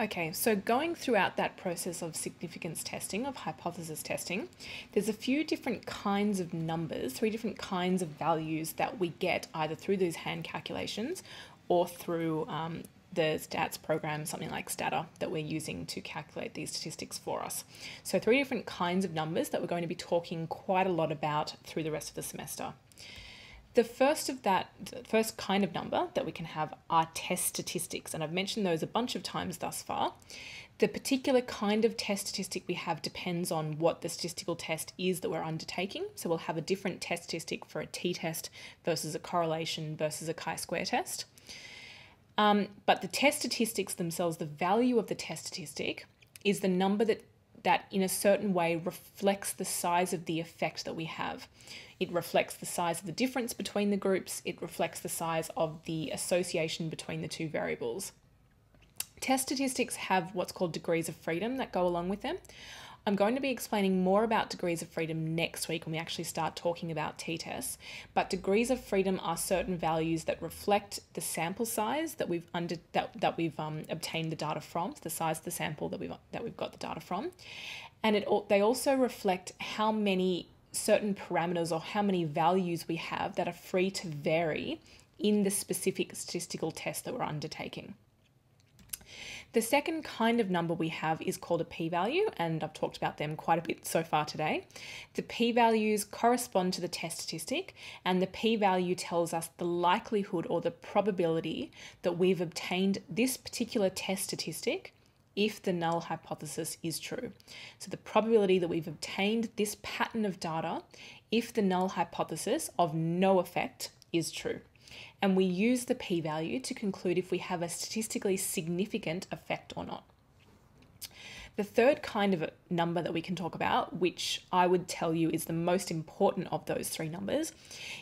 Okay, so going throughout that process of significance testing, of hypothesis testing, there's a few different kinds of numbers, three different kinds of values that we get either through these hand calculations or through um, the stats program, something like Stata, that we're using to calculate these statistics for us. So, three different kinds of numbers that we're going to be talking quite a lot about through the rest of the semester. The first of that, first kind of number that we can have are test statistics, and I've mentioned those a bunch of times thus far. The particular kind of test statistic we have depends on what the statistical test is that we're undertaking. So we'll have a different test statistic for a t-test versus a correlation versus a chi-square test. Um, but the test statistics themselves, the value of the test statistic is the number that that in a certain way reflects the size of the effect that we have. It reflects the size of the difference between the groups, it reflects the size of the association between the two variables. Test statistics have what's called degrees of freedom that go along with them. I'm going to be explaining more about degrees of freedom next week when we actually start talking about t-tests. But degrees of freedom are certain values that reflect the sample size that we've under that, that we've um, obtained the data from, the size of the sample that we've that we've got the data from, and it they also reflect how many certain parameters or how many values we have that are free to vary in the specific statistical test that we're undertaking. The second kind of number we have is called a p-value, and I've talked about them quite a bit so far today. The p-values correspond to the test statistic, and the p-value tells us the likelihood or the probability that we've obtained this particular test statistic if the null hypothesis is true. So the probability that we've obtained this pattern of data if the null hypothesis of no effect is true and we use the p-value to conclude if we have a statistically significant effect or not. The third kind of number that we can talk about, which I would tell you is the most important of those three numbers,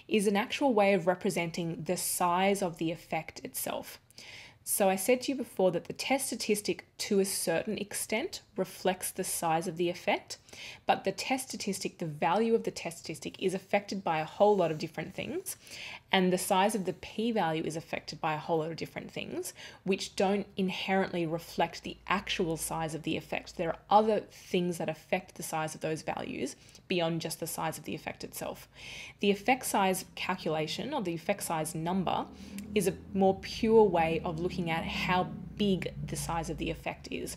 is an actual way of representing the size of the effect itself. So I said to you before that the test statistic to a certain extent reflects the size of the effect, but the test statistic, the value of the test statistic is affected by a whole lot of different things, and the size of the p-value is affected by a whole lot of different things, which don't inherently reflect the actual size of the effect. There are other things that affect the size of those values beyond just the size of the effect itself. The effect size calculation or the effect size number is a more pure way of looking looking at how big the size of the effect is.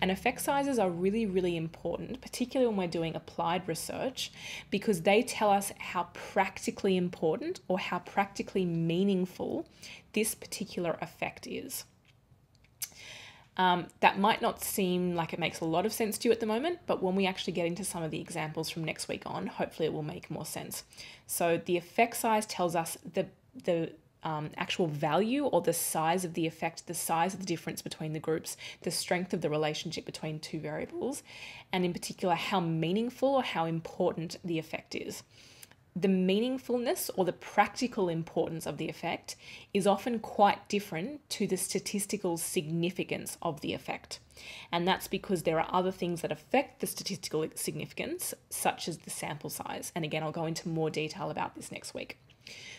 And effect sizes are really, really important, particularly when we're doing applied research, because they tell us how practically important or how practically meaningful this particular effect is. Um, that might not seem like it makes a lot of sense to you at the moment, but when we actually get into some of the examples from next week on, hopefully it will make more sense. So the effect size tells us the the um, actual value or the size of the effect, the size of the difference between the groups, the strength of the relationship between two variables, and in particular, how meaningful or how important the effect is. The meaningfulness or the practical importance of the effect is often quite different to the statistical significance of the effect. And that's because there are other things that affect the statistical significance, such as the sample size. And again, I'll go into more detail about this next week.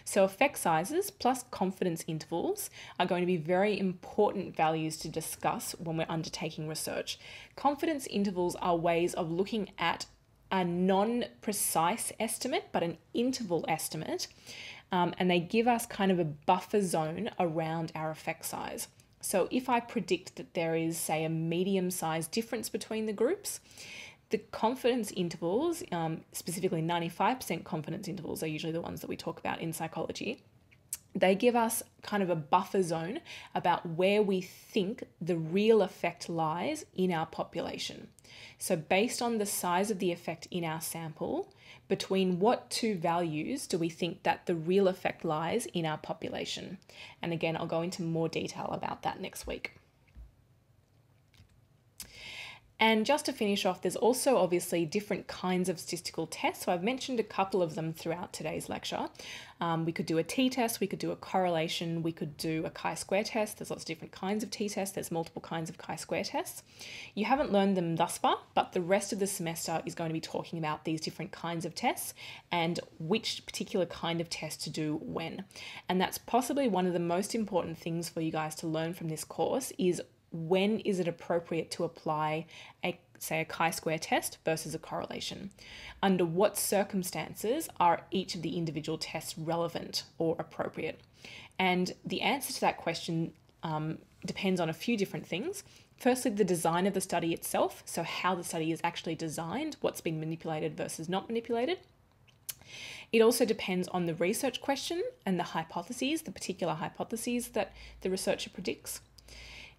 So effect sizes plus confidence intervals are going to be very important values to discuss when we're undertaking research. Confidence intervals are ways of looking at a non-precise estimate, but an interval estimate, um, and they give us kind of a buffer zone around our effect size. So if I predict that there is, say, a medium-sized difference between the groups, the confidence intervals, um, specifically 95% confidence intervals, are usually the ones that we talk about in psychology. They give us kind of a buffer zone about where we think the real effect lies in our population. So, based on the size of the effect in our sample, between what two values do we think that the real effect lies in our population? And again, I'll go into more detail about that next week. And just to finish off, there's also obviously different kinds of statistical tests. So I've mentioned a couple of them throughout today's lecture. Um, we could do a t-test, we could do a correlation, we could do a chi-square test. There's lots of different kinds of t-tests. There's multiple kinds of chi-square tests. You haven't learned them thus far, but the rest of the semester is going to be talking about these different kinds of tests and which particular kind of test to do when. And that's possibly one of the most important things for you guys to learn from this course is when is it appropriate to apply a say a chi-square test versus a correlation? Under what circumstances are each of the individual tests relevant or appropriate? And the answer to that question um, depends on a few different things. Firstly, the design of the study itself, so how the study is actually designed, what's been manipulated versus not manipulated. It also depends on the research question and the hypotheses, the particular hypotheses that the researcher predicts.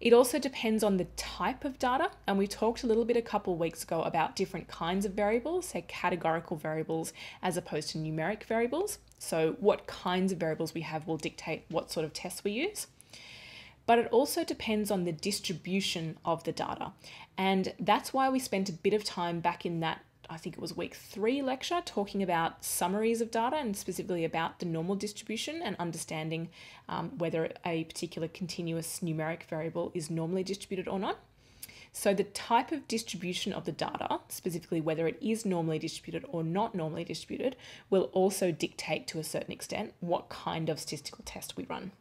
It also depends on the type of data, and we talked a little bit a couple weeks ago about different kinds of variables, say categorical variables as opposed to numeric variables. So, what kinds of variables we have will dictate what sort of tests we use. But it also depends on the distribution of the data, and that's why we spent a bit of time back in that I think it was week three lecture, talking about summaries of data and specifically about the normal distribution and understanding um, whether a particular continuous numeric variable is normally distributed or not. So, the type of distribution of the data, specifically whether it is normally distributed or not normally distributed, will also dictate to a certain extent what kind of statistical test we run.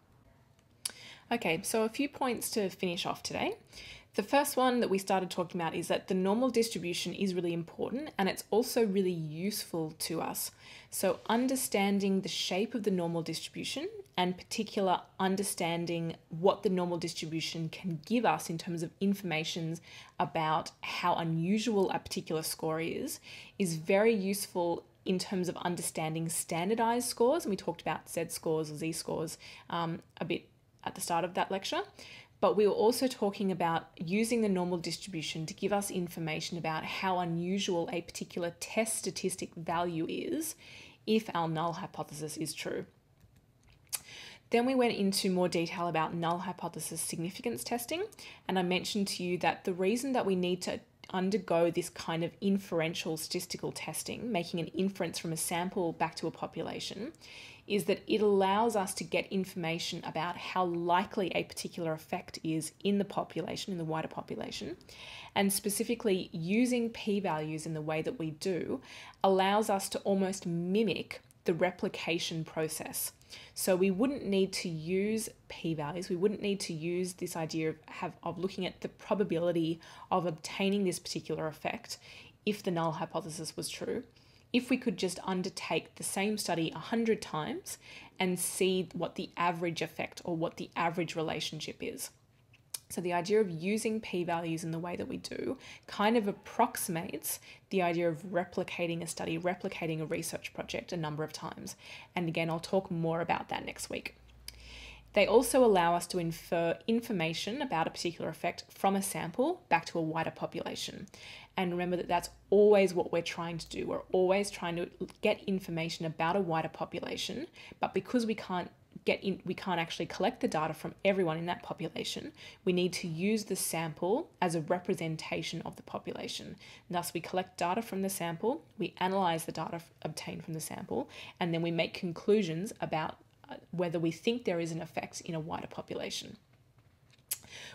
Okay, so a few points to finish off today. The first one that we started talking about is that the normal distribution is really important and it's also really useful to us. So, understanding the shape of the normal distribution and particular understanding what the normal distribution can give us in terms of information about how unusual a particular score is is very useful in terms of understanding standardized scores. And we talked about Z scores or Z scores um, a bit at the start of that lecture but we were also talking about using the normal distribution to give us information about how unusual a particular test statistic value is if our null hypothesis is true. Then we went into more detail about null hypothesis significance testing, and I mentioned to you that the reason that we need to undergo this kind of inferential statistical testing, making an inference from a sample back to a population, is that it allows us to get information about how likely a particular effect is in the population, in the wider population. And specifically, using p values in the way that we do allows us to almost mimic the replication process. So we wouldn't need to use p-values. We wouldn't need to use this idea of have of looking at the probability of obtaining this particular effect if the null hypothesis was true if we could just undertake the same study 100 times and see what the average effect or what the average relationship is. So, the idea of using p values in the way that we do kind of approximates the idea of replicating a study, replicating a research project a number of times. And again, I'll talk more about that next week. They also allow us to infer information about a particular effect from a sample back to a wider population. And remember that that's always what we're trying to do. We're always trying to get information about a wider population, but because we can't get in we can't actually collect the data from everyone in that population. We need to use the sample as a representation of the population. Thus we collect data from the sample we analyze the data obtained from the sample and then we make conclusions about uh, whether we think there is an effect in a wider population.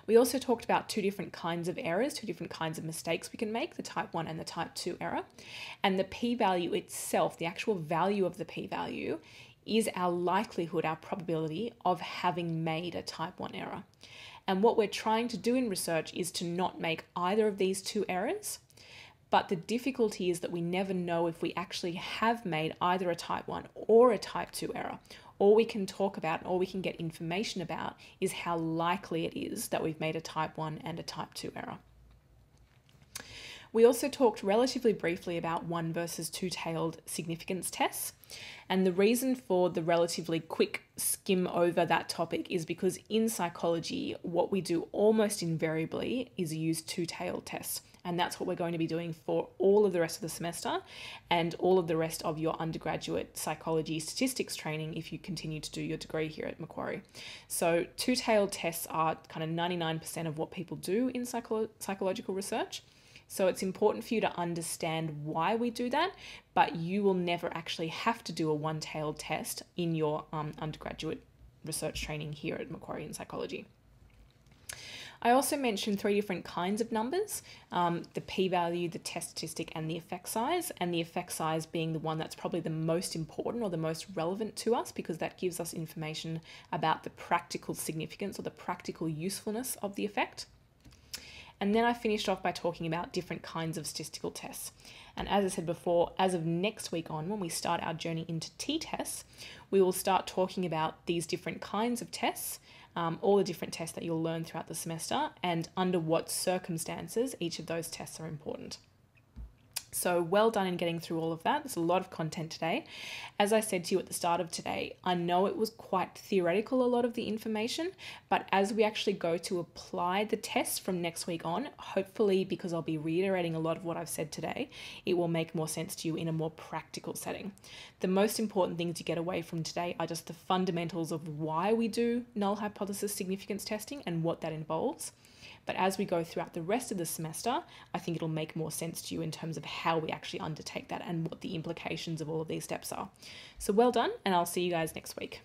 We also talked about two different kinds of errors, two different kinds of mistakes we can make, the type 1 and the type 2 error. And the p-value itself, the actual value of the p-value, is our likelihood, our probability of having made a type 1 error. And what we're trying to do in research is to not make either of these two errors. But the difficulty is that we never know if we actually have made either a type 1 or a type 2 error, all we can talk about, all we can get information about is how likely it is that we've made a type 1 and a type 2 error. We also talked relatively briefly about one versus two tailed significance tests. And the reason for the relatively quick skim over that topic is because in psychology, what we do almost invariably is use two tailed tests. And that's what we're going to be doing for all of the rest of the semester and all of the rest of your undergraduate psychology statistics training if you continue to do your degree here at Macquarie. So, two tailed tests are kind of 99% of what people do in psycho- psychological research. So it's important for you to understand why we do that, but you will never actually have to do a one tailed test in your um, undergraduate research training here at Macquarie in psychology. I also mentioned three different kinds of numbers um, the p value, the test statistic, and the effect size. And the effect size being the one that's probably the most important or the most relevant to us because that gives us information about the practical significance or the practical usefulness of the effect. And then I finished off by talking about different kinds of statistical tests. And as I said before, as of next week on, when we start our journey into t tests, we will start talking about these different kinds of tests, um, all the different tests that you'll learn throughout the semester, and under what circumstances each of those tests are important. So well done in getting through all of that. There's a lot of content today. As I said to you at the start of today, I know it was quite theoretical, a lot of the information, but as we actually go to apply the test from next week on, hopefully, because I'll be reiterating a lot of what I've said today, it will make more sense to you in a more practical setting. The most important things you get away from today are just the fundamentals of why we do null hypothesis significance testing and what that involves. But as we go throughout the rest of the semester, I think it'll make more sense to you in terms of how we actually undertake that and what the implications of all of these steps are. So well done, and I'll see you guys next week.